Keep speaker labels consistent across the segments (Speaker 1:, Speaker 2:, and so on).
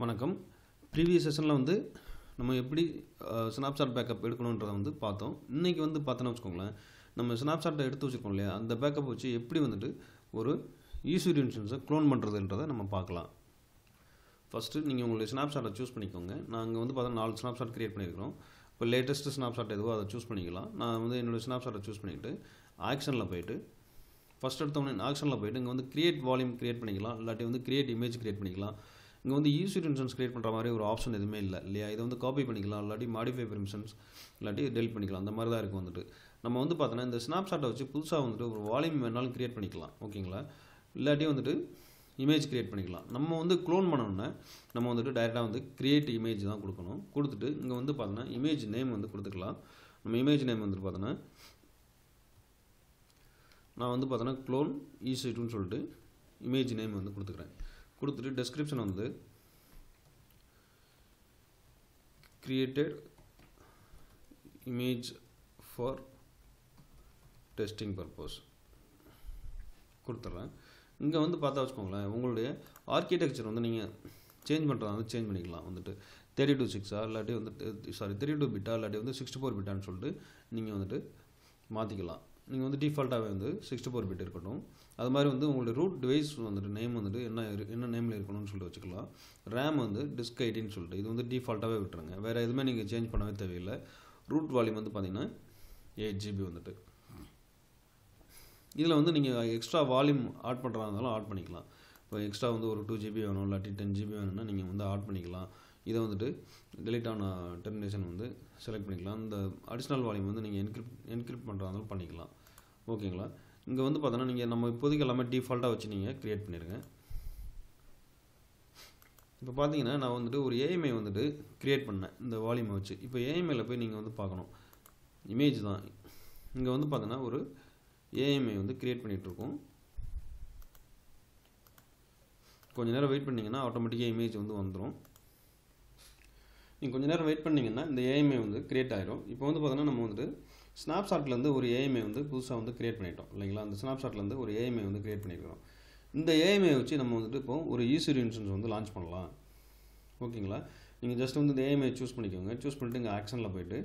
Speaker 1: வணக்கம். ப்ரீவியஸ் செஷனில் வந்து நம்ம எப்படி ஸ்னாப்சாட் பேக்கப் எடுக்கணுன்றதை வந்து பார்த்தோம். இன்றைக்கி வந்து பார்த்தோன்னா வச்சுக்கோங்களேன் நம்ம ஸ்னாப்சாட்டை எடுத்து வச்சுருக்கோம் இல்லையா? அந்த பேக்கப் வச்சு எப்படி வந்துட்டு ஒரு ஈஸ்வரி இன்சூரன்ஸை க்ளோன் பண்ணுறதுன்றதை நம்ம பார்க்கலாம். ஃபஸ்ட்டு நீங்கள் உங்களுடைய ஸ்னாப்ஷாட்டை சூஸ் பண்ணிக்கோங்க. நாங்கள் வந்து பார்த்தா நாலு ஸ்னாப்ஷாட் க்ரியேட் பண்ணியிருக்கிறோம். இப்போ லேட்டஸ்ட்டு ஸ்னாப்ஷாட் எதுவோ அதை சூஸ் பண்ணிக்கலாம். நான் வந்து என்னோடய ஸ்னாப்ஷாட்டை சூஸ் பண்ணிவிட்டு ஆக்ஷனில் போயிட்டு ஃபஸ்ட் எடுத்தோடனே ஆக்ஷனில் போயிட்டு இங்கே வந்து கிரியேட் வால்யூம் க்ரியேட் பண்ணிக்கலாம். இல்லாட்டி வந்து கிரியேட் இமேஜ் க்ரியேட் பண்ணிக்கலாம். இங்கே வந்து ஈஸ்வரி இன்சூரன்ஸ் கிரியேட் பண்ணுற மாதிரி ஒரு ஆப்ஷன் எதுவுமே இல்லை இல்லையா? இதை வந்து காப்பி பண்ணிக்கலாம் இல்லாட்டி மாடிஃபை பெர்மிஷன்ஸ் இல்லாட்டி டெலிட் பண்ணிக்கலாம். அந்த மாதிரி தான் இருக்குது வந்துட்டு. நம்ம வந்து பார்த்தோன்னா இந்த ஸ்னாப்ஷாட்டை வச்சு புதுசாக வந்துட்டு ஒரு வால்யூம் வேணாலும் கிரியேட் பண்ணிக்கலாம் ஓகேங்களா இல்லாட்டி வந்துட்டு இமேஜ் கிரியேட் பண்ணிக்கலாம். நம்ம வந்து க்ளோன் பண்ணணும்னா நம்ம வந்துட்டு டைரெக்டாக வந்து கிரியேட் இமேஜ் தான் கொடுக்கணும். கொடுத்துட்டு இங்கே வந்து பார்த்தோன்னா இமேஜ் நேம் வந்து கொடுத்துக்கலாம். நம்ம இமேஜ் நேம் வந்துட்டு பார்த்தோன்னா நான் வந்து பார்த்தோன்னா க்ளோன் ஈசிட்டுன்னு e சொல்லிட்டு இமேஜ் நேம் வந்து கொடுத்துக்கிறேன். கொடுத்துட்டு டெஸ்கிரிப்ஷன் வந்து created image for testing purpose கொடுத்துட்றேன் இங்கே வந்து பார்த்தா வச்சுக்கோங்களேன் உங்களுடைய ஆர்கிடெக்சர் வந்து நீங்கள் சேஞ்ச் பண்ணுறதா வந்து சேஞ்ச் பண்ணிக்கலாம். வந்துட்டு தேர்ட்டி டூ சிக்ஸா இல்லாட்டி வந்துட்டு சாரி தேர்ட்டி டூ பிட்டா இல்லாட்டி வந்து சிக்ஸ்டி ஃபோர் பிட்டான்னு சொல்லிட்டு நீங்கள் வந்துட்டு மாற்றிக்கலாம் நீங்கள் வந்து டிஃபால்ட்டாகவே வந்து சிக்ஸ்டி ஃபோர் பிட் இருக்கட்டும். அது மாதிரி வந்து உங்களுடைய ரூட் டிவைஸ் வந்துட்டு நேம் வந்துட்டு என்ன என்ன நேமில் இருக்கணும்னு சொல்லிட்டு வச்சுக்கலாம். ரேம் வந்து டிஸ்க் ஐடின்னு சொல்லிட்டு. இது வந்து டிஃபால்ட்டாகவே விட்டுருங்க. வேறு எதுவுமே நீங்கள் சேஞ்ச் பண்ணவே தேவையில்லை. ரூட் வால்யூம் வந்து பார்த்தீங்கன்னா எயிட் ஜிபி வந்துட்டு. இதில் வந்து நீங்கள் எக்ஸ்ட்ரா வால்யூம் ஆட் பண்ணுறதா இருந்தாலும் ஆட் பண்ணிக்கலாம். இப்போ எக்ஸ்ட்ரா வந்து ஒரு டூ ஜிபி வேணும் இல்லாட்டி டென் ஜிபி வேணும்னா நீங்கள் வந்து ஆட் பண்ணிக்கலாம். இதை வந்துட்டு டெலிட் ஆன டெர்மினேஷன் வந்து செலக்ட் பண்ணிக்கலாம். இந்த அடிஷ்னல் வால்யூம் வந்து நீங்கள் என்கிரிப்ட் என்கிரிப்ட் பண்ணுறதா இருந்தாலும் பண்ணிக்கலாம். ஓகேங்களா? இங்கே வந்து பார்த்தோன்னா நீங்கள் நம்ம இப்போதைக்கு எல்லாமே டிஃபால்ட்டாக வச்சு நீங்கள் க்ரியேட் பண்ணிடுங்க இப்போ பார்த்தீங்கன்னா நான் வந்துட்டு ஒரு ஏஎம்ஐ வந்துட்டு க்ரியேட் பண்ணேன் இந்த வால்யூமை வச்சு. இப்போ ஏஎம்ஐயில் போய் நீங்கள் வந்து பார்க்கணும். இமேஜ் தான். இங்கே வந்து பார்த்தோன்னா ஒரு ஏஎம்ஐ வந்து க்ரியேட் பண்ணிகிட்ருக்கோம் கொஞ்சம் நேரம் வெயிட் பண்ணிங்கன்னா ஆட்டோமேட்டிக்காக இமேஜ் வந்து வந்துடும் நீங்கள் கொஞ்சம் நேரம் வெயிட் பண்ணிங்கன்னா இந்த ஏஎம்ஐ வந்து க்ரியேட் ஆகிடும் இப்போ வந்து பார்த்தோன்னா நம்ம வந்துட்டு ஸ்னாப்ஷாட்லேருந்து ஒரு ஏஎம்ஐ வந்து புதுசாக வந்து க்ரியேட் பண்ணிட்டோம். இல்லைங்களா? அந்த ஸ்னாப்ஷாட்லேருந்து ஒரு ஏஎம்ஐ வந்து க்ரியேட் பண்ணியிருக்கிறோம் இந்த ஏஎம்ஐ வச்சு நம்ம வந்துட்டு இப்போ ஒரு ஈஸியர் இன்சூரன்ஸ் வந்து லான்ச் பண்ணலாம். ஓகேங்களா? நீங்கள் ஜஸ்ட் வந்து இந்த ஏஎம்ஐ சூஸ் பண்ணிக்கோங்க. சூஸ் பண்ணிட்டு இங்கே ஆக்ஷனில் போயிட்டு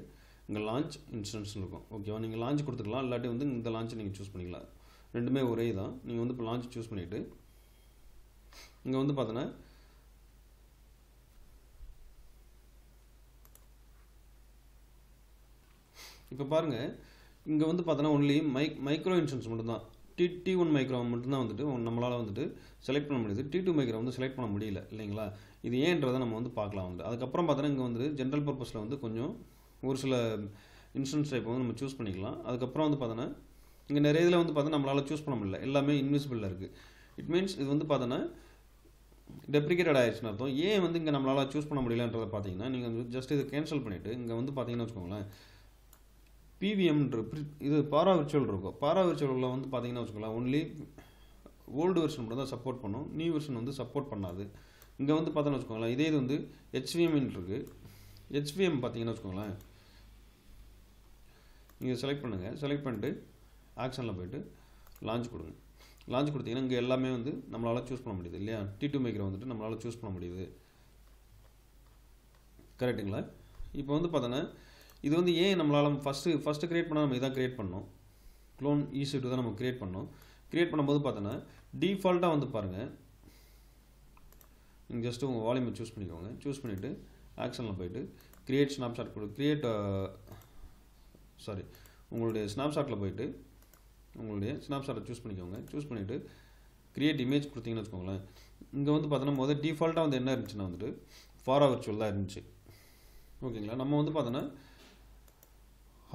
Speaker 1: இங்கே லான்ச் இன்சூரன்ஸ்னு இருக்கும். ஓகேவா நீங்கள் லான்ச் கொடுத்துக்கலாம். இல்லாட்டி வந்து இந்த லான்ச் நீங்கள் சூஸ் பண்ணிக்கலாம். ரெண்டுமே ஒரே தான். நீங்கள் வந்து இப்போ லான்ச் சூஸ் பண்ணிவிட்டு இங்கே வந்து பார்த்தோன்னா இப்போ பாருங்கள் இங்கே வந்து பார்த்தோன்னா ஒன்லி மைக் மைக்ரோ இன்சூரன்ஸ் மட்டும்தான். டி டி ஒன் மைக்ரோ மட்டும்தான் வந்துட்டு நம்மளால் வந்துட்டு செலக்ட் பண்ண முடியுது. டி டூ மைக்ரோ வந்து செலக்ட் பண்ண முடியல இல்லைங்களா? இது ஏன்றதை நம்ம வந்து பார்க்கலாம் வந்து. அதுக்கப்புறம் பார்த்தோன்னா இங்கே வந்து ஜென்ரல் பர்பஸில் வந்து கொஞ்சம் ஒரு சில இன்சூரன்ஸ் டைப் வந்து நம்ம சூஸ் பண்ணிக்கலாம். அதுக்கப்புறம் வந்து பார்த்தோன்னா இங்கே நிறைய இதில் வந்து பார்த்தோன்னா நம்மளால் சூஸ் பண்ண முடியல. எல்லாமே இன்விசிபிளில் இருக்குது இட் மீன்ஸ் இது வந்து பார்த்தோன்னா டெப்ரிகேட்டட் ஆயிடுச்சுன்னு அர்த்தம். ஏன் வந்து இங்கே நம்மளால் சூஸ் பண்ண முடியலன்றதை பார்த்தீங்கன்னா நீங்கள் வந்து ஜஸ்ட் இதை கேன்சல் பண்ணிவிட்டு இங்கே வந்து பார்த்தீங்கன்னா வச்சுக்கோங்களேன் பிவிஎம்ன்ற இது பாரா விர்ச்சுவல் இருக்கும். பாரா விர்ச்சுவலில் வந்து பார்த்தீங்கன்னா வச்சுக்கோங்களேன் ஒன்லி ஓல்டு வெர்ஷன் மட்டும் தான் சப்போர்ட் பண்ணும். நியூ வெர்ஷன் வந்து சப்போர்ட் பண்ணாது. இங்கே வந்து பார்த்தோன்னு வச்சுக்கோங்களேன் இதே இது வந்து ஹெச்விஎம்னு இருக்குது ஹெச்விஎம் பார்த்தீங்கன்னா வச்சுக்கோங்களேன் நீங்கள் செலக்ட் பண்ணுங்கள் செலக்ட் பண்ணிட்டு ஆக்ஷனில் போயிட்டு லான்ச் கொடுங்க. லான்ச் கொடுத்தீங்கன்னா இங்கே எல்லாமே வந்து நம்மளால் சூஸ் பண்ண முடியுது இல்லையா? டி டூ மேக்கரை வந்துட்டு நம்மளால் சூஸ் பண்ண முடியுது. கரெக்டுங்களா இப்போ வந்து பார்த்தோன்னா இது வந்து ஏன் நம்மளால் ஃபஸ்ட்டு ஃபஸ்ட்டு க்ரியேட் பண்ணால் நம்ம இதான் க்ரியேட் பண்ணோம்? க்ளோன் ஈஸி டூ தான் நம்ம க்ரியேட் பண்ணோம். க்ரியேட் பண்ணும்போது பார்த்தோன்னா டிஃபால்ட்டாக வந்து பாருங்கள் நீங்கள் ஜஸ்ட்டு உங்கள் வால்யூமை சூஸ் பண்ணிக்கோங்க. சூஸ் பண்ணிவிட்டு ஆக்ஷனில் போயிட்டு க்ரியேட் ஸ்னாப்ஷாட் கொடு க்ரியேட் சாரி உங்களுடைய ஸ்னாப்ஷாட்டில் போயிட்டு உங்களுடைய ஸ்னாப்ஷாட்டை சூஸ் பண்ணிக்கோங்க. சூஸ் பண்ணிவிட்டு க்ரியேட் இமேஜ் கொடுத்தீங்கன்னு வச்சுக்கோங்களேன். இங்கே வந்து பார்த்தோன்னா முதல் டிஃபால்ட்டாக வந்து என்ன இருந்துச்சுன்னா வந்துட்டு ஃபார் அவர் தான் இருந்துச்சு. ஓகேங்களா? நம்ம வந்து பார்த்தோன்னா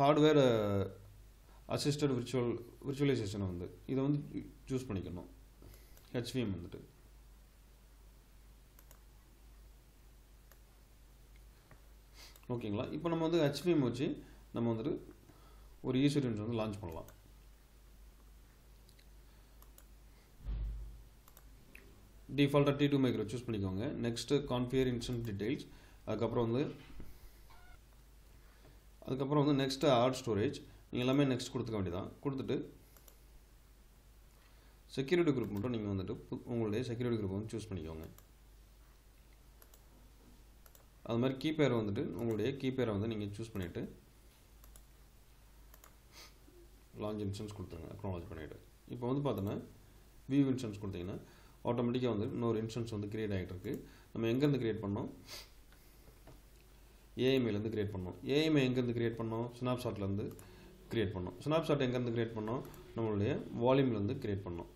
Speaker 1: ஹார்ட்வேர் அசிஸ்டட் விர்ச்சுவல் விர்ச்சுவலைசேஷனை வந்து. இதை வந்து சூஸ் பண்ணிக்கணும். ஹெச்விஎம் வந்துட்டு. ஓகேங்களா? இப்போ நம்ம வந்து ஹெச்பிஎம் வச்சு நம்ம வந்துட்டு ஒரு ஈஸ்வரியன்ஸ் வந்து லான்ச் பண்ணலாம். டிஃபால்ட்டாக டி டூ மைக்ரோ சூஸ் பண்ணிக்கோங்க. நெக்ஸ்ட்டு கான்ஃபியர் இன்ஸ்டன்ட் டீட்டெயில்ஸ் அதுக்கப்புறம் வந்து அதுக்கப்புறம் வந்து நெக்ஸ்ட்டு ஆர்ட் ஸ்டோரேஜ் நீங்கள் எல்லாமே நெக்ஸ்ட் கொடுத்துக்க வேண்டியதான் கொடுத்துட்டு செக்யூரிட்டி குரூப் மட்டும் நீங்கள் வந்துட்டு உங்களுடைய செக்யூரிட்டி குரூப் வந்து சூஸ் பண்ணிக்கோங்க. அது மாதிரி கீபேரை வந்துட்டு உங்களுடைய கீபேரை வந்து நீங்கள் சூஸ் பண்ணிவிட்டு லான்ச் இன்சூரன்ஸ் கொடுத்துருங்க அக்னாலஜ் பண்ணிவிட்டு இப்போ வந்து பார்த்தோன்னா வியூ இன்சூரன்ஸ் கொடுத்தீங்கன்னா ஆட்டோமேட்டிக்காக வந்து இன்னொரு இன்சூரன்ஸ் வந்து கிரியேட் ஆகிட்டு இருக்கு நம்ம எங்கேருந்து கிரியேட் பண்ணோம்? ஏஎம்ஐலேருந்து கிரியேட் பண்ணோம். ஏஎம்ஐ எங்கேருந்து கிரியேட் பண்ணோம்? ஸ்னாப்ஷாட்லேருந்து கிரியேட் பண்ணோம். ஸ்னாப்ஷாட் எங்கேருந்து கிரியேட் பண்ணோம்? நம்மளுடைய வால்யூம்லேருந்து கிரியேட் பண்ணோம்.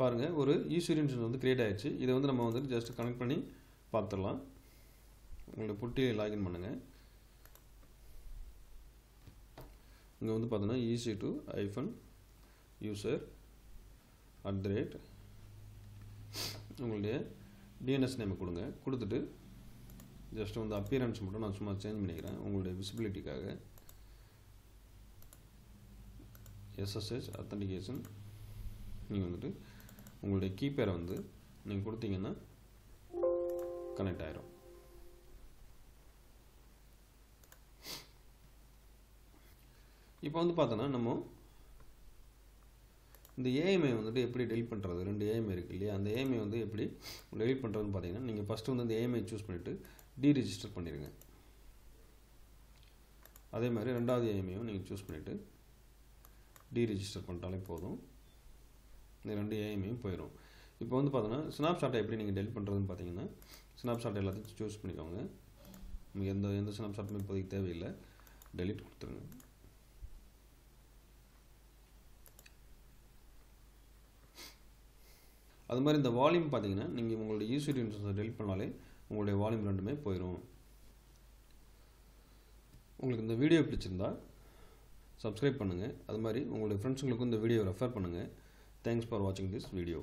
Speaker 1: பாருங்கள் ஒரு யூசர் வந்து கிரியேட் ஆகிடுச்சு இதை வந்து நம்ம வந்து ஜஸ்ட் கனெக்ட் பண்ணி பார்த்துடலாம். உங்களுடைய புட்டியை லாகின் பண்ணுங்கள் இங்கே வந்து பார்த்தோன்னா E C two hyphen user at the rate உங்களுடைய டிஎன்எஸ் நேம் கொடுங்க. கொடுத்துட்டு ஜஸ்ட் வந்து அப்பியரன்ஸ் மட்டும் நான் சும்மா சேஞ்ச் பண்ணிக்கிறேன். உங்களுடைய விசிபிலிட்டிக்காக எஸ்எஸ்ஹெச் அத்தன்டிகேஷன் நீங்கள் வந்துட்டு உங்களுடைய கீப்பேரை வந்து நீங்கள் கொடுத்தீங்கன்னா கனெக்ட் ஆயிரும். இப்போ வந்து பார்த்தோன்னா நம்ம இந்த ஏஎம்ஐ வந்துட்டு எப்படி டெலிட் பண்ணுறது ரெண்டு ஏஎம்ஐ இருக்குது இல்லையா? அந்த ஏஎம்ஐ வந்து எப்படி டெலிட் பண்ணுறதுன்னு பார்த்தீங்கன்னா நீங்கள் ஃபஸ்ட்டு வந்து இந்த ஏஎம்ஐ சூஸ் பண்ணிவிட்டு டீரிஜிஸ்டர் பண்ணிடுங்க அதே மாதிரி ரெண்டாவது ஏஎம்ஐயும் நீங்கள் சூஸ் பண்ணிவிட்டு டீரிஜிஸ்டர் பண்ணிட்டாலே போதும். இந்த ரெண்டு ஏஎம்ஐயும் போயிடும் இப்போ வந்து பார்த்தோன்னா ஸ்னாப்ஷாட்டை எப்படி நீங்கள் டெலிட் பண்ணுறதுன்னு பார்த்தீங்கன்னா ஸ்னாப்ஷாட் எல்லாத்தையும் சூஸ் பண்ணிக்கோங்க. உங்களுக்கு எந்த எந்த ஸ்னாப்ஷாட்டுமே இப்போதைக்கு தேவையில்லை. டெலிட் கொடுத்துருங்க. அது மாதிரி இந்த வால்யூம் பார்த்தீங்கன்னா நீங்கள் உங்களுடைய யூசர் இன்சூரன்ஸை டெலிட் பண்ணாலே உங்களுடைய வால்யூம் ரெண்டுமே போயிடும் உங்களுக்கு இந்த வீடியோ பிடிச்சிருந்தா சப்ஸ்கிரைப் பண்ணுங்கள் அது மாதிரி உங்களுடைய ஃப்ரெண்ட்ஸுங்களுக்கும் இந்த வீடியோ ரெஃபர் பண்ணுங்கள் தேங்க்ஸ் ஃபார் வாட்சிங் திஸ் வீடியோ